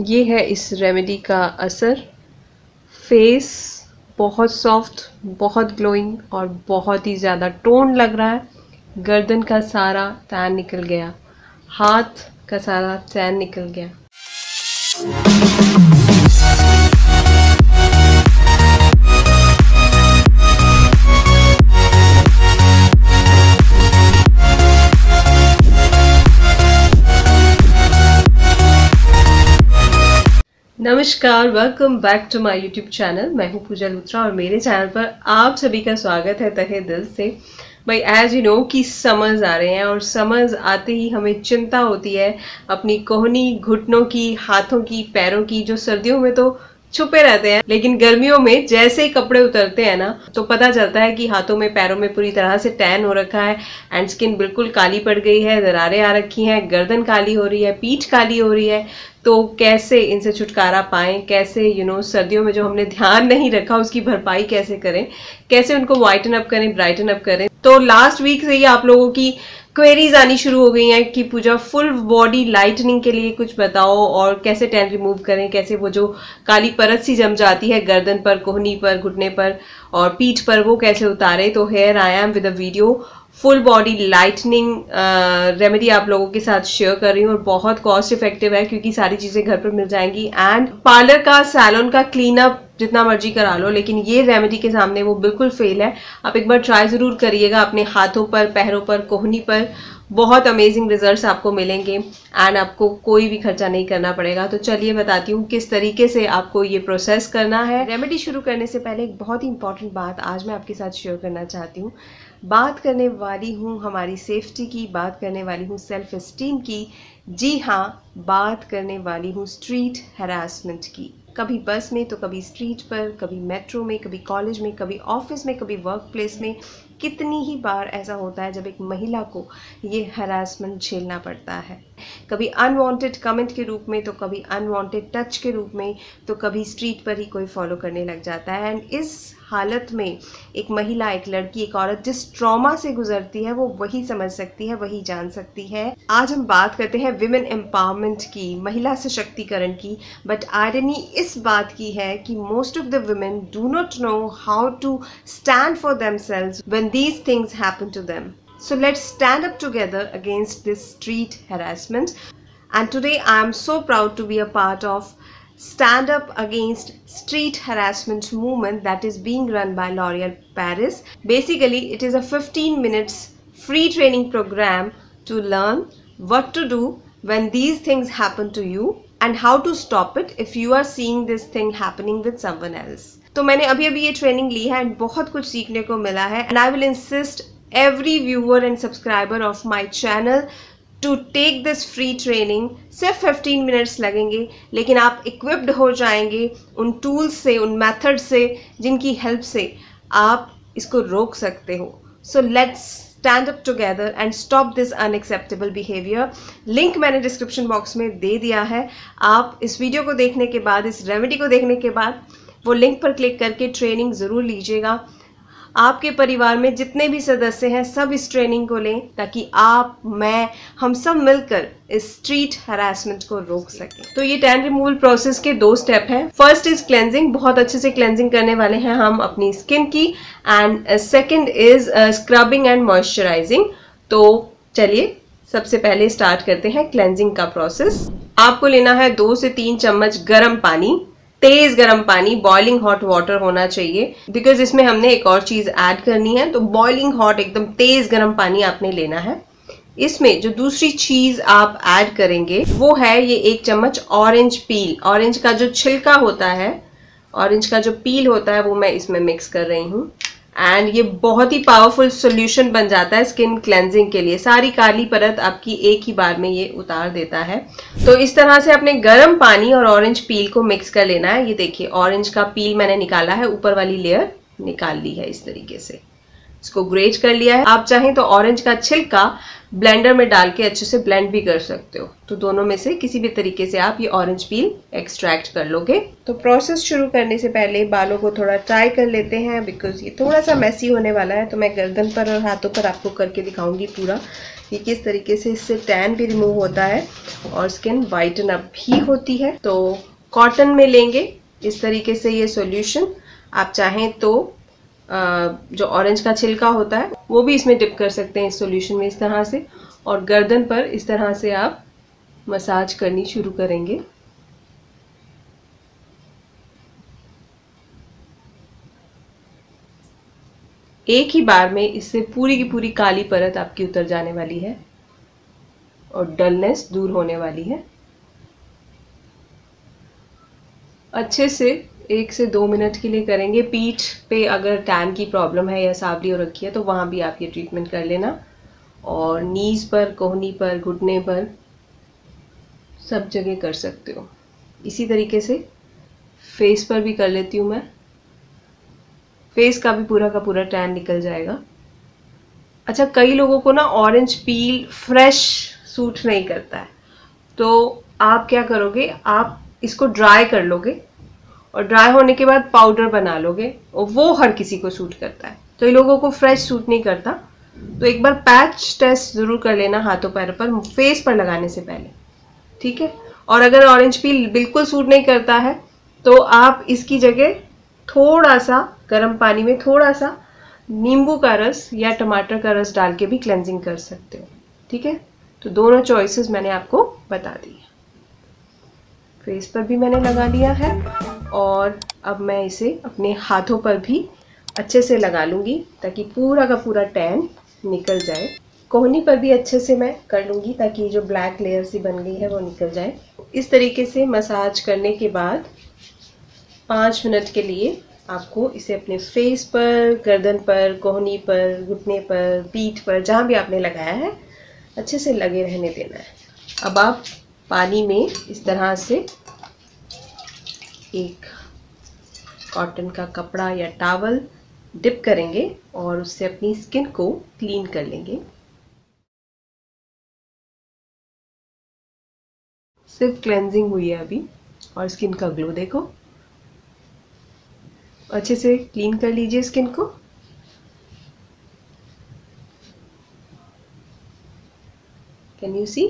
ये है इस रेमेडी का असर। फेस बहुत सॉफ्ट बहुत ग्लोइंग और बहुत ही ज़्यादा टोन लग रहा है। गर्दन का सारा टैन निकल गया। हाथ का सारा टैन निकल गया। नमस्कार welcome back to my YouTube channel मैं हूँ पूजा लूथरा और मेरे चैनल पर आप सभी का स्वागत है तहे दिल से। भाई एज यू नो कि समझ आ रहे हैं और समझ आते ही हमें चिंता होती है अपनी कोहनी, घुटनों की, हाथों की, पैरों की, जो सर्दियों में तो छुपे रहते हैं लेकिन गर्मियों में जैसे ही कपड़े उतरते हैं ना तो पता चलता है कि हाथों में पैरों में पूरी तरह से टैन हो रखा है एंड स्किन बिल्कुल काली पड़ गई है दरारें आ रखी हैं गर्दन काली हो रही है पीठ काली हो रही है तो कैसे इनसे छुटकारा पाएँ कैसे यू you नो know, सर्दियों में जो हमने ध्यान नहीं रखा उसकी भरपाई कैसे करें कैसे उनको वाइटन अप करें ब्राइटन अप करें तो लास्ट वीक से ही आप लोगों की क्वेरीज आनी शुरू हो गई हैं कि पूजा फुल बॉडी लाइटनिंग के लिए कुछ बताओ और कैसे टैन रिमूव करें, कैसे वो जो काली परत सी जम जाती है गर्दन पर, कोहनी पर, घुटने पर और पीठ पर, वो कैसे उतारे? तो here I am with a video full body lightening remedy आप लोगों के साथ शेयर कर रही हूँ और बहुत कॉस्ट इफ़ेक्टिव है क्योंकि सारी चीज़ें घर पर मिल जाएँगी। एंड पार्लर का सैलून का क्लीन अप जितना मर्ज़ी करा लो, लेकिन ये रेमेडी के सामने वो बिल्कुल फेल है। आप एक बार ट्राई ज़रूर करिएगा अपने हाथों पर, पैरों पर, कोहनी पर। बहुत अमेजिंग रिजल्ट्स आपको मिलेंगे एंड आपको कोई भी खर्चा नहीं करना पड़ेगा। तो चलिए बताती हूँ किस तरीके से आपको ये प्रोसेस करना है। रेमेडी शुरू करने से पहले एक बहुत ही इंपॉर्टेंट बात आज मैं आपके साथ शेयर करना चाहती हूँ। बात करने वाली हूँ हमारी सेफ्टी की, बात करने वाली हूँ सेल्फ इस्टीम की। जी हाँ बात करने वाली हूँ स्ट्रीट हरासमेंट की। कभी बस में तो कभी स्ट्रीट पर, कभी मेट्रो में, कभी कॉलेज में, कभी ऑफ़िस में, कभी वर्क प्लेस में कितनी ही बार ऐसा होता है जब एक महिला को ये हरासमेंट झेलना पड़ता है। कभी अनवांटेड कमेंट के रूप में तो कभी अनवांटेड टच के रूप में तो कभी स्ट्रीट पर ही कोई फॉलो करने लग जाता है। एंड इस हालत में एक महिला, एक लड़की, एक औरत जिस ट्रॉमा से गुजरती है, वो वही समझ सकती है, वही जान सकती है। आज हम बात करते हैं विमेन एम्पावरमेंट की, महिला सशक्तिकरण की। बट आयरनी इस बात की है कि most of the women do not know how to stand for themselves when these things happen to them So let's stand up together against this street harassment. And today I am so proud to be a part of stand up against street harassment movement that is being run by L'Oreal Paris. Basically, it is a 15 minutes free training program to learn what to do when these things happen to you and how to stop it if you are seeing this thing happening with someone else. तो मैंने अभी अभी ये training ली है and बहुत कुछ सीखने को मिला है and I will insist every viewer and subscriber of my channel to take this free training सिर्फ़ 15 मिनट्स लगेंगे, लेकिन आप इक्विप्ड हो जाएँगे उन टूल्स से, उन मेथड से, जिनकी हेल्प से आप इसको रोक सकते हो। So let's stand up together and stop this unacceptable behaviour link मैंने डिस्क्रिप्शन बॉक्स में दे दिया है। आप इस वीडियो को देखने के बाद, इस रेमेडी को देखने के बाद, वो लिंक पर क्लिक करके ट्रेनिंग ज़रूर लीजिएगा। आपके परिवार में जितने भी सदस्य हैं, सब इस ट्रेनिंग को लें ताकि आप, मैं, हम सब मिलकर इस स्ट्रीट हरासमेंट को रोक सकें। तो ये टैन रिमूवल प्रोसेस के दो स्टेप हैं। फ़र्स्ट इज़ क्लेंजिंग बहुत अच्छे से क्लेंजिंग करने वाले हैं हम अपनी स्किन की। And second is scrubbing and moisturising तो चलिए, सबसे पहले स्टार्ट करते हैं क्लेंजिंग का प्रोसेस आपको लेना है दो से तीन चम्मच गर्म पानी। तेज गर्म पानी बॉइलिंग हॉट वाटर होना चाहिए। बिकॉज़ इसमें हमने एक और चीज़ ऐड करनी है तो बॉइलिंग हॉट एकदम तेज गर्म पानी आपने लेना है। इसमें जो दूसरी चीज़ आप ऐड करेंगे, वो है ये एक चम्मच ऑरेंज पील ऑरेंज का जो छिलका होता है ऑरेंज का जो पील होता है, वो मैं इसमें मिक्स कर रही हूँ। एंड ये बहुत ही पावरफुल सोल्यूशन बन जाता है स्किन क्लेंजिंग के लिए। सारी काली परत आपकी एक ही बार में ये उतार देता है। तो इस तरह से अपने गर्म पानी और ऑरेंज पील को मिक्स कर लेना है। ये देखिए ऑरेंज का पील मैंने निकाला है, ऊपर वाली लेयर निकाल ली है इस तरीके से। इसको ग्रेट कर लिया है। आप चाहें तो ऑरेंज का छिलका ब्लेंडर में डाल के अच्छे से ब्लेंड भी कर सकते हो। तो दोनों में से किसी भी तरीके से आप ये ऑरेंज पील एक्सट्रैक्ट कर लोगे। तो प्रोसेस शुरू करने से पहले बालों को थोड़ा ट्राई कर लेते हैं बिकॉज़ ये थोड़ा सा मैसी होने वाला है। तो मैं गर्दन पर और हाथों पर आपको करके दिखाऊँगी पूरा ये किस तरीके से इससे टैन भी रिमूव होता है और स्किन वाइटन अप भी होती है। तो कॉटन में लेंगे। इस तरीके से ये सोल्यूशन आप चाहें तो जो ऑरेंज का छिलका होता है, वो भी इसमें डिप कर सकते हैं इस सॉल्यूशन में इस तरह से। और गर्दन पर इस तरह से आप मसाज करनी शुरू करेंगे। एक ही बार में इससे पूरी की पूरी काली परत आपकी उतर जाने वाली है और डलनेस दूर होने वाली है। अच्छे से एक से दो मिनट के लिए करेंगे। पीठ पे अगर टैन की प्रॉब्लम है या सावली हो रखी है तो वहाँ भी आप ये ट्रीटमेंट कर लेना। और नीज पर, कोहनी पर, घुटने पर सब जगह कर सकते हो। इसी तरीके से फेस पर भी कर लेती हूँ मैं। फेस का भी पूरा का पूरा टैन निकल जाएगा। अच्छा कई लोगों को ना ऑरेंज पील फ्रेश सूट नहीं करता है। तो आप क्या करोगे? आप इसको ड्राई कर लोगे। और ड्राई होने के बाद पाउडर बना लोगे, और वो हर किसी को सूट करता है। तो ये लोगों को फ्रेश सूट नहीं करता। तो एक बार पैच टेस्ट ज़रूर कर लेना हाथों पैरों पर फेस पर लगाने से पहले। ठीक है? और अगर ऑरेंज पील बिल्कुल सूट नहीं करता है तो आप इसकी जगह थोड़ा सा गर्म पानी में थोड़ा सा नींबू का रस या टमाटर का रस डाल के भी क्लेंजिंग कर सकते हो। ठीक है? तो दोनों चॉइसेस मैंने आपको बता दी फेस पर भी मैंने लगा लिया है। और अब मैं इसे अपने हाथों पर भी अच्छे से लगा लूँगी ताकि पूरा का पूरा टैन निकल जाए। कोहनी पर भी अच्छे से मैं कर लूँगी ताकि जो ब्लैक लेयर सी बन गई है वो निकल जाए। इस तरीके से मसाज करने के बाद पाँच मिनट के लिए आपको इसे अपने फेस पर, गर्दन पर, कोहनी पर, घुटने पर, पीठ पर, जहाँ भी आपने लगाया है, अच्छे से लगे रहने देना है। अब आप पानी में इस तरह से एक कॉटन का कपड़ा या टावल डिप करेंगे और उससे अपनी स्किन को क्लीन कर लेंगे। सिर्फ़ क्लेंजिंग हुई है अभी और स्किन का ग्लो देखो। अच्छे से क्लीन कर लीजिए स्किन को। कैन यू सी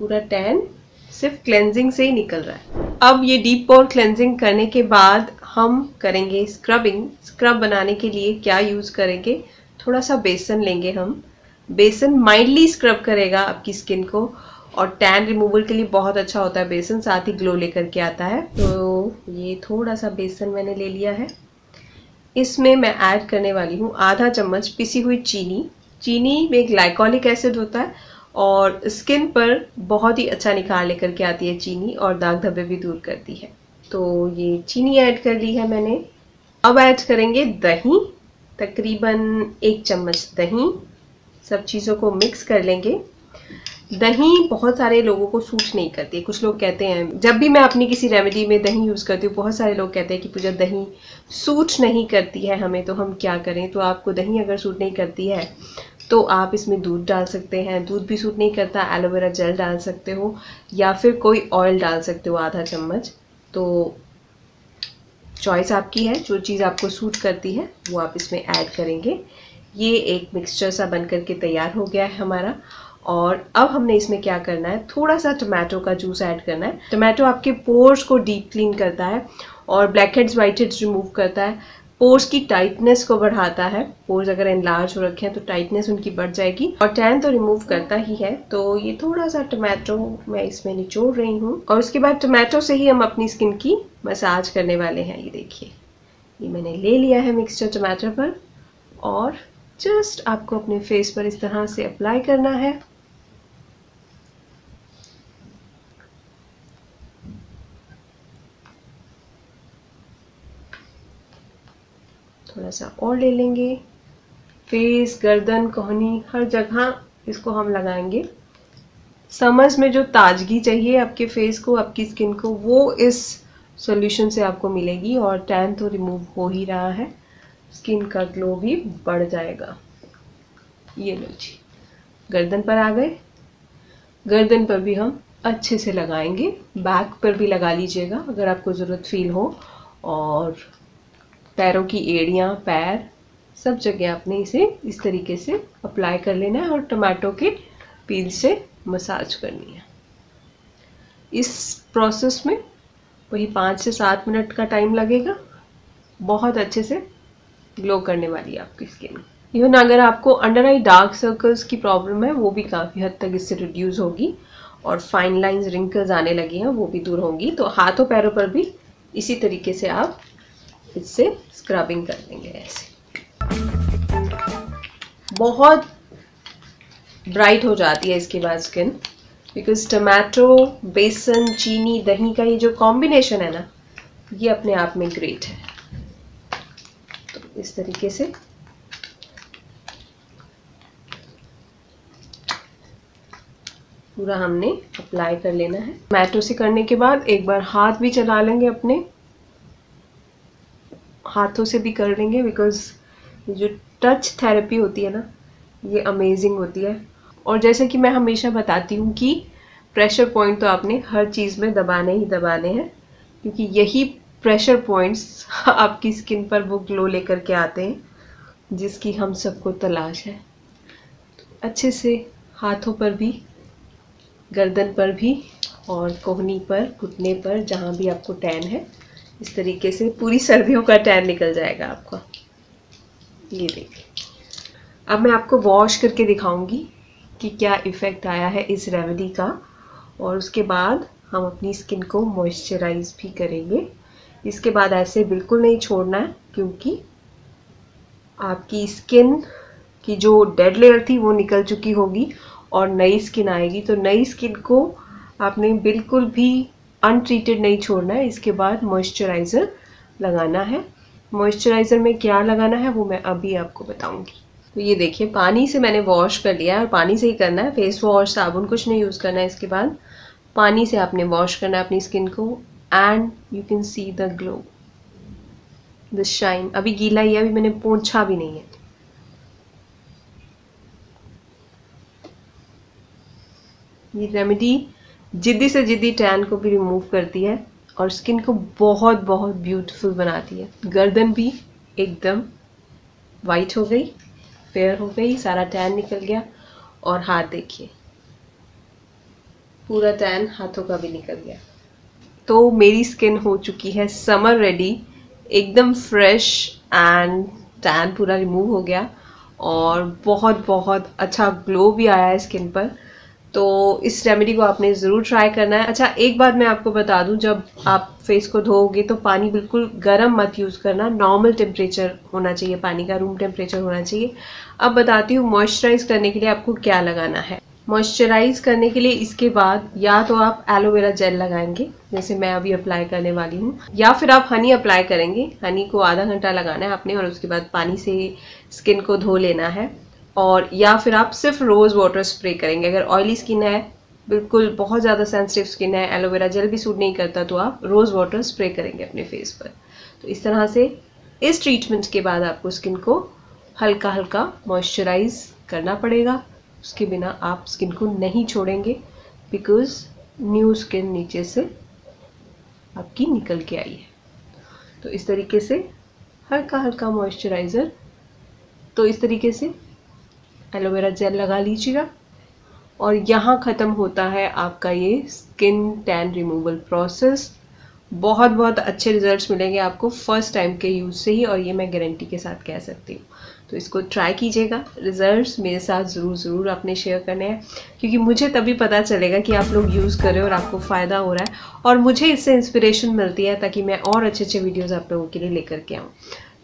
पूरा टैन सिर्फ़ क्लेंजिंग से ही निकल रहा है। अब ये डीप पोर क्लेंजिंग करने के बाद हम करेंगे स्क्रबिंग स्क्रब बनाने के लिए क्या यूज़ करेंगे? थोड़ा सा बेसन लेंगे हम. बेसन माइंडली स्क्रब करेगा आपकी स्किन को और टैन रिमूवल के लिए बहुत अच्छा होता है बेसन, साथ ही ग्लो लेकर के आता है। तो ये थोड़ा सा बेसन मैंने ले लिया है। इसमें मैं ऐड करने वाली हूँ आधा चम्मच पिसी हुई चीनी। चीनी में ग्लाइकोलिक एसिड होता है और स्किन पर बहुत ही अच्छा निखार लेकर के आती है चीनी और दाग धब्बे भी दूर करती है। तो ये चीनी ऐड कर ली है मैंने। अब ऐड करेंगे दही। तकरीबन एक चम्मच दही। सब चीज़ों को मिक्स कर लेंगे। दही बहुत सारे लोगों को सूट नहीं करती कुछ लोग कहते हैं, जब भी मैं अपनी किसी रेमेडी में दही यूज़ करती हूँ, बहुत सारे लोग कहते हैं कि पूजा दही सूट नहीं करती है हमें तो हम क्या करें? तो आपको दही अगर सूट नहीं करती है तो आप इसमें दूध डाल सकते हैं। दूध भी सूट नहीं करता एलोवेरा जेल डाल सकते हो, या फिर कोई ऑयल डाल सकते हो, आधा चम्मच। तो चॉइस आपकी है, जो चीज़ आपको सूट करती है, वो आप इसमें ऐड करेंगे। ये एक मिक्सचर सा बन करके तैयार हो गया है हमारा। और अब हमने इसमें क्या करना है थोड़ा सा टमाटो का जूस ऐड करना है। टमाटो आपके पोर्स को डीप क्लीन करता है और blackheads whiteheads remove करता है। पोर्स की टाइटनेस को बढ़ाता है। पोर्स अगर एनलार्ज हो रखे हैं तो टाइटनेस उनकी बढ़ जाएगी और टैन तो रिमूव करता ही है। तो ये थोड़ा सा टमाटो मैं इसमें निचोड़ रही हूँ और उसके बाद टमाटो से ही हम अपनी स्किन की मसाज करने वाले हैं। ये देखिए। ये मैंने ले लिया है मिक्सचर टमाटर पर और जस्ट आपको अपने फेस पर इस तरह से अप्लाई करना है। थोड़ा सा और ले लेंगे। फेस, गर्दन, कोहनी, हर जगह इसको हम लगाएँगे। समझ में जो ताजगी चाहिए आपके फेस को, आपकी स्किन को, वो इस सॉल्यूशन से आपको मिलेगी और टैन तो रिमूव हो ही रहा है। स्किन का ग्लो भी बढ़ जाएगा। ये लो जी। गर्दन पर आ गए। गर्दन पर भी हम अच्छे से लगाएँगे। बैक पर भी लगा लीजिएगा अगर आपको ज़रूरत फील हो और पैरों की एड़ियाँ, पैर, सब जगह आपने इसे इस तरीके से अप्लाई कर लेना है और टमाटो के पील से मसाज करनी है। इस प्रोसेस में वही पाँच से सात मिनट का टाइम लगेगा। बहुत अच्छे से ग्लो करने वाली है आपकी स्किन इवन अगर आपको अंडर आई डार्क सर्कल्स की प्रॉब्लम है, वो भी काफ़ी हद तक इससे रिड्यूस होगी और फाइन लाइंस रिंकल्स आने लगी हैं, वो भी दूर होंगी। तो हाथों, पैरों पर भी इसी तरीके से आप इससे स्क्रबिंग कर देंगे ऐसे। बहुत ब्राइट हो जाती है इसके बाद स्किन बिकॉज़ टमाटो बेसन, चीनी, दही का ये जो कॉम्बिनेशन है ना, ये अपने आप में ग्रेट है। तो इस तरीके से पूरा हमने अप्लाई कर लेना है। टमाटो से करने के बाद एक बार हाथ भी चला लेंगे अपने। हाथों से भी कर लेंगे बिकॉज़ जो टच थेरेपी होती है ना, ये अमेजिंग होती है। और जैसे कि मैं हमेशा बताती हूँ कि प्रेशर पॉइंट तो आपने हर चीज़ में दबाने ही दबाने हैं, क्योंकि यही प्रेशर पॉइंट्स आपकी स्किन पर वो ग्लो लेकर के आते हैं, जिसकी हम सबको तलाश है। अच्छे से हाथों पर भी, गर्दन पर भी, और कोहनी पर, घुटने पर, जहाँ भी आपको टैन है इस तरीके से पूरी सर्दियों का टैन निकल जाएगा आपका। ये देखिए अब मैं आपको वॉश करके दिखाऊँगी कि क्या इफ़ेक्ट आया है इस रेमेडी का और उसके बाद हम अपनी स्किन को मॉइस्चराइज भी करेंगे। इसके बाद ऐसे बिल्कुल नहीं छोड़ना है क्योंकि आपकी स्किन की जो डेड लेयर थी वो निकल चुकी होगी और नई स्किन आएगी। तो नई स्किन को आपने बिल्कुल भी अनट्रीटेड नहीं छोड़ना है, इसके बाद मॉइस्चराइज़र लगाना है। मॉइस्चराइज़र में क्या लगाना है, वो मैं अभी आपको बताऊँगी। तो ये देखिए, पानी से मैंने वॉश कर लिया है और पानी से ही करना है। फेस वॉश साबुन कुछ नहीं यूज़ करना है इसके बाद। पानी से आपने वॉश करना है अपनी स्किन को and you can see the glow the shine अभी गीला ही है, अभी मैंने पोछा भी नहीं है। ये रेमेडी जिद्दी से जिद्दी टैन को भी रिमूव करती है और स्किन को बहुत बहुत ब्यूटीफुल बनाती है। गर्दन भी एकदम वाइट हो गई फेयर हो गई, सारा टैन निकल गया और हाथ देखिए। पूरा टैन हाथों का भी निकल गया। तो मेरी स्किन हो चुकी है समर रेडी एकदम फ्रेश एंड टैन पूरा रिमूव हो गया और बहुत बहुत अच्छा ग्लो भी आया है स्किन पर। तो इस रेमेडी को आपने ज़रूर ट्राई करना है। अच्छा एक बात मैं आपको बता दूँ, जब आप फेस को धोओगे तो पानी बिल्कुल गर्म मत यूज़ करना। नॉर्मल टेम्परेचर होना चाहिए, पानी का रूम टेम्परेचर होना चाहिए। अब बताती हूँ मॉइस्चराइज करने के लिए आपको क्या लगाना है। मॉइस्चराइज करने के लिए इसके बाद या तो आप एलोवेरा जेल लगाएँगे, जैसे मैं अभी अप्लाई करने वाली हूँ, या फिर आप हनी अप्लाई करेंगे। हनी को आधा घंटा लगाना है आपने और उसके बाद पानी से स्किन को धो लेना है। और या फिर आप सिर्फ़ रोज़ वाटर स्प्रे करेंगे। अगर ऑयली स्किन है, बिल्कुल बहुत ज़्यादा सेंसिटिव स्किन है एलोवेरा जेल भी सूट नहीं करता तो आप रोज़ वाटर स्प्रे करेंगे अपने फेस पर। तो इस तरह से इस ट्रीटमेंट के बाद आपको स्किन को हल्का हल्का मॉइस्चराइज करना पड़ेगा। उसके बिना आप स्किन को नहीं छोड़ेंगे बिकॉज़ न्यू स्किन नीचे से आपकी निकल के आई है। तो इस तरीके से हल्का हल्का मॉइस्चराइज़र तो इस तरीके से एलोवेरा जेल लगा लीजिएगा। और यहाँ ख़त्म होता है आपका ये स्किन टैन रिमूवल प्रोसेस बहुत बहुत अच्छे रिजल्ट्स मिलेंगे आपको फ़र्स्ट टाइम के यूज़ से ही और ये मैं गारंटी के साथ कह सकती हूँ। तो इसको ट्राई कीजिएगा। रिजल्ट्स मेरे साथ ज़रूर ज़रूर आपने शेयर करने हैं। क्योंकि मुझे तभी पता चलेगा कि आप लोग यूज़ कर और आपको फ़ायदा हो रहा है। और मुझे इससे इंस्पिरेशन मिलती है ताकि मैं और अच्छे अच्छे वीडियोज़ आप लोगों के लिए लेकर के आऊँ।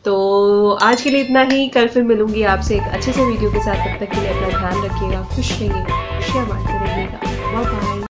तो आज के लिए इतना ही। कल फिर मिलूँगी आपसे एक अच्छे से वीडियो के साथ। तब तक के लिए अपना ध्यान रखिएगा। खुश रहिएगा खुशियाँ बांटते रहिएगा। बाय